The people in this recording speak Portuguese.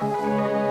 Música